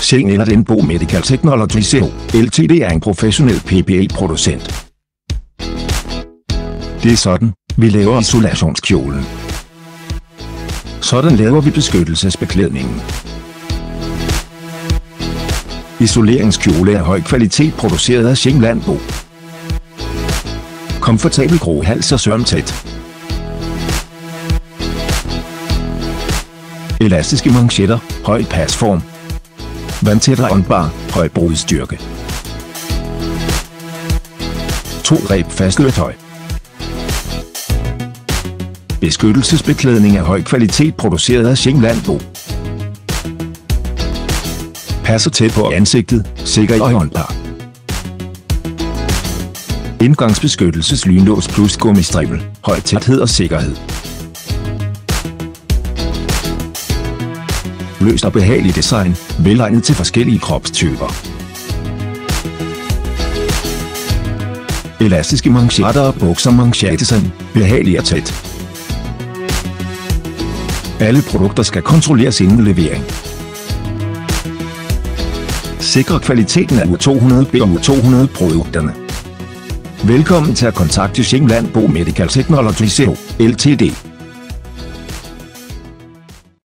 Schengen eller Lenbo Medical Technology CO. Ltd er en professionel PPE-producent. Det er sådan, vi laver isolationskjolen. Sådan laver vi beskyttelsesbeklædningen. Isoleringskjole er høj kvalitet produceret af Schengen Landbo. Komfortabel grå hals og sørmtæt. Elastiske manchetter, høj pasform. Vandtæt og åndbar, høj brudstyrke. 2 reb fast løftøj. Beskyttelsesbeklædning af høj kvalitet produceret af Schengen Landbo. Passer tæt på ansigtet, sikker og håndbar. Indgangsbeskyttelseslynlås plus gummistrimmel, høj tæthed og sikkerhed. Løst og behagelig design, velegnet til forskellige kropstyper. Elastiske manchetter og bukser manchettesen, behagelig og tæt. Alle produkter skal kontrolleres inden levering. Sikre kvaliteten af U200B og U200 produkterne. Velkommen til at kontakte Shingland Bo Medical Technology CO, Ltd.